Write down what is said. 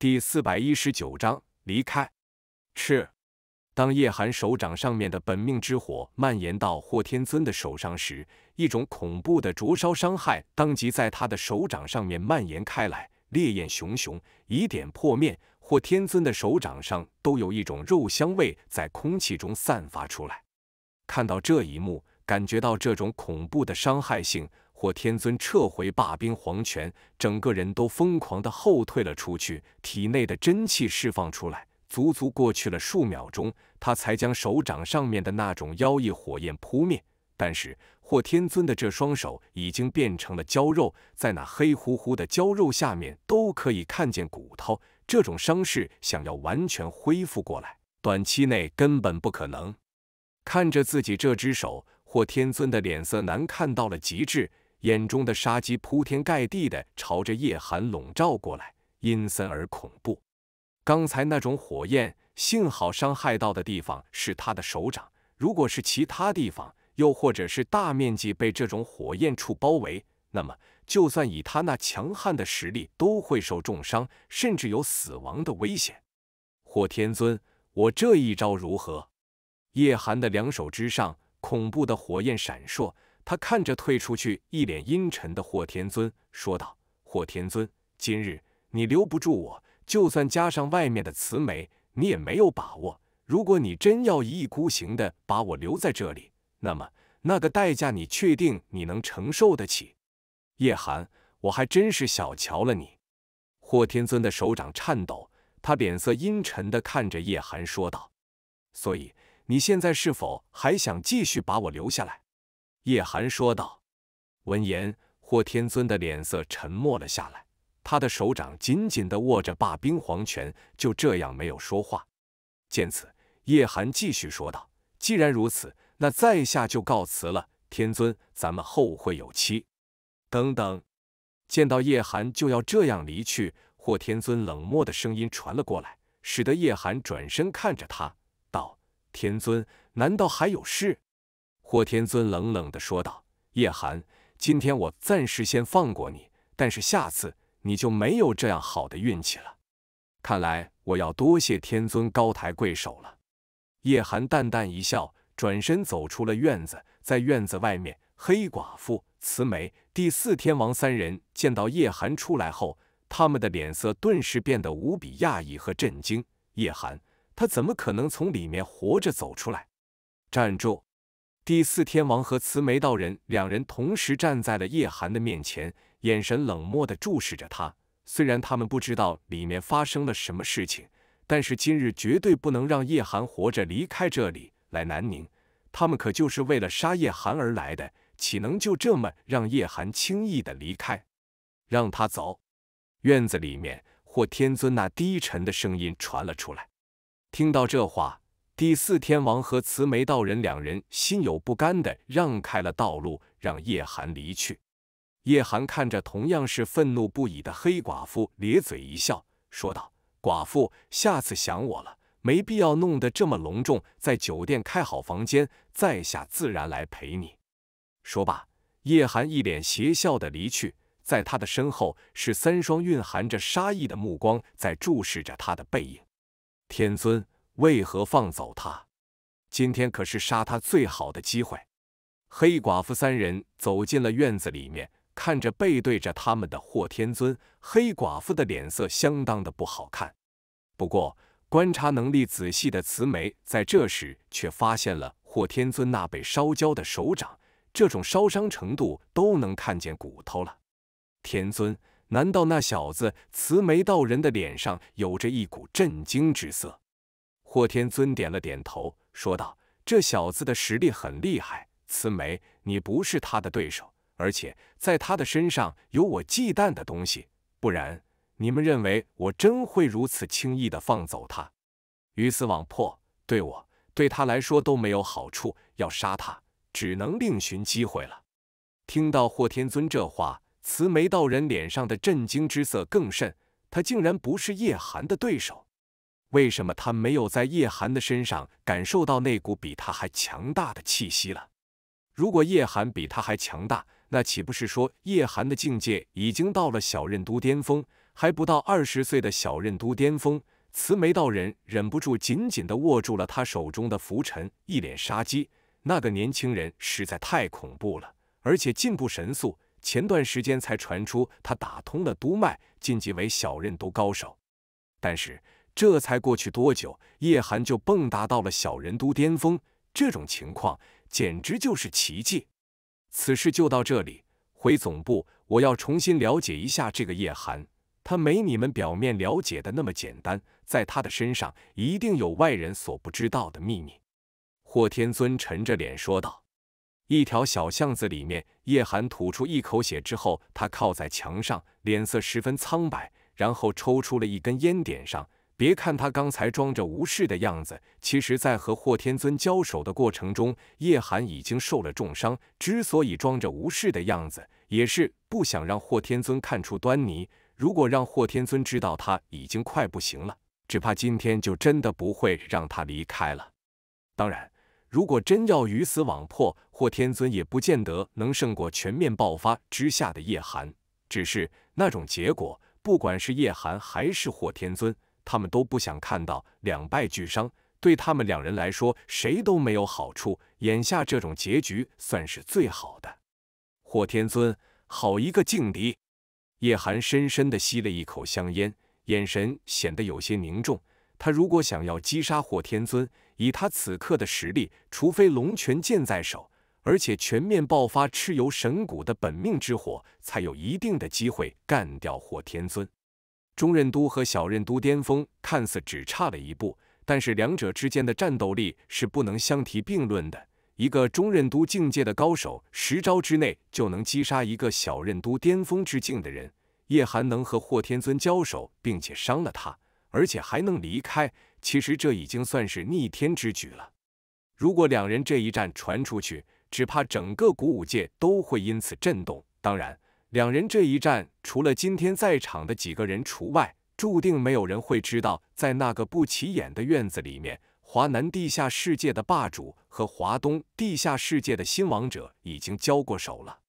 第四百一十九章离开。是，当叶寒手掌上面的本命之火蔓延到霍天尊的手上时，一种恐怖的灼烧伤害当即在他的手掌上面蔓延开来，烈焰熊熊，以点破面。霍天尊的手掌上都有一种肉香味在空气中散发出来。看到这一幕，感觉到这种恐怖的伤害性。霍天尊撤回霸冰黄泉，整个人都疯狂地后退了出去，体内的真气释放出来。足足过去了数秒钟，他才将手掌上面的那种妖异火焰扑灭。但是霍天尊的这双手已经变成了焦肉，在那黑乎乎的焦肉下面都可以看见骨头。这种伤势想要完全恢复过来，短期内根本不可能。看着自己这只手，霍天尊的脸色难看到了极致。眼中的杀机铺天盖地的朝着叶寒笼罩过来，阴森而恐怖。刚才那种火焰，幸好伤害到的地方是他的手掌，如果是其他地方，又或者是大面积被这种火焰处包围，那么就算以他那强悍的实力，都会受重伤，甚至有死亡的危险。霍天尊，我这一招如何？叶寒的两手之上，恐怖的火焰闪烁。他看着退出去、一脸阴沉的霍天尊，说道：“霍天尊，今日你留不住我，就算加上外面的慈眉，你也没有把握。如果你真要一意孤行的把我留在这里，那么那个代价，你确定你能承受得起？”叶寒，我还真是小瞧了你。霍天尊的手掌颤抖，他脸色阴沉的看着叶寒说道：“所以你现在是否还想继续把我留下来？”叶寒说道。闻言，霍天尊的脸色沉默了下来，他的手掌紧紧的握着霸冰黄泉，就这样没有说话。见此，叶寒继续说道：“既然如此，那在下就告辞了。天尊，咱们后会有期。”等等，见到叶寒就要这样离去，霍天尊冷漠的声音传了过来，使得叶寒转身看着他，道：“天尊，难道还有事？”霍天尊冷冷的说道：“叶寒，今天我暂时先放过你，但是下次你就没有这样好的运气了。看来我要多谢天尊高抬贵手了。”叶寒淡淡一笑，转身走出了院子。在院子外面，黑寡妇、慈眉、第四天王三人见到叶寒出来后，他们的脸色顿时变得无比讶异和震惊。叶寒，他怎么可能从里面活着走出来？站住！第四天王和慈眉道人两人同时站在了叶寒的面前，眼神冷漠的注视着他。虽然他们不知道里面发生了什么事情，但是今日绝对不能让叶寒活着离开这里。来南宁，他们可就是为了杀叶寒而来的，岂能就这么让叶寒轻易的离开？让他走！院子里面，霍天尊那低沉的声音传了出来。听到这话。第四天王和慈眉道人两人心有不甘的让开了道路，让叶寒离去。叶寒看着同样是愤怒不已的黑寡妇，咧嘴一笑，说道：“寡妇，下次想我了，没必要弄得这么隆重，在酒店开好房间，在下自然来陪你。”说罢，叶寒一脸邪笑的离去，在他的身后是三双蕴含着杀意的目光在注视着他的背影。天尊。为何放走他？今天可是杀他最好的机会。黑寡妇三人走进了院子里面，看着背对着他们的霍天尊，黑寡妇的脸色相当的不好看。不过，观察能力仔细的慈眉在这时却发现了霍天尊那被烧焦的手掌，这种烧伤程度都能看见骨头了。天尊，难道那小子？慈眉道人的脸上有着一股震惊之色。霍天尊点了点头，说道：“这小子的实力很厉害，慈眉，你不是他的对手，而且在他的身上有我忌惮的东西，不然你们认为我真会如此轻易的放走他？鱼死网破，对我对他来说都没有好处，要杀他只能另寻机会了。”听到霍天尊这话，慈眉道人脸上的震惊之色更甚，他竟然不是叶寒的对手。为什么他没有在叶寒的身上感受到那股比他还强大的气息了？如果叶寒比他还强大，那岂不是说叶寒的境界已经到了小任都巅峰，还不到二十岁的小任都巅峰慈眉道人忍不住紧紧地握住了他手中的拂尘，一脸杀机。那个年轻人实在太恐怖了，而且进步神速。前段时间才传出他打通了督脉，晋级为小任都高手。但是这才过去多久，叶寒就蹦达到了小人都巅峰，这种情况简直就是奇迹。此事就到这里，回总部，我要重新了解一下这个叶寒。他没你们表面了解的那么简单，在他的身上一定有外人所不知道的秘密。霍天尊沉着脸说道。一条小巷子里面，叶寒吐出一口血之后，他靠在墙上，脸色十分苍白，然后抽出了一根烟点上。别看他刚才装着无事的样子，其实，在和霍天尊交手的过程中，叶寒已经受了重伤。之所以装着无事的样子，也是不想让霍天尊看出端倪。如果让霍天尊知道他已经快不行了，只怕今天就真的不会让他离开了。当然。如果真要鱼死网破，霍天尊也不见得能胜过全面爆发之下的叶寒。只是那种结果，不管是叶寒还是霍天尊，他们都不想看到两败俱伤。对他们两人来说，谁都没有好处。眼下这种结局算是最好的。霍天尊，好一个劲敌！叶寒深深地吸了一口香烟，眼神显得有些凝重。他如果想要击杀霍天尊，以他此刻的实力，除非龙泉剑在手，而且全面爆发蚩尤神谷的本命之火，才有一定的机会干掉霍天尊。中任都和小任都巅峰看似只差了一步，但是两者之间的战斗力是不能相提并论的。一个中任都境界的高手，十招之内就能击杀一个小任都巅峰之境的人。叶寒能和霍天尊交手，并且伤了他。而且还能离开，其实这已经算是逆天之举了。如果两人这一战传出去，只怕整个古武界都会因此震动。当然，两人这一战，除了今天在场的几个人除外，注定没有人会知道，在那个不起眼的院子里面，华南地下世界的霸主和华东地下世界的新王者已经交过手了。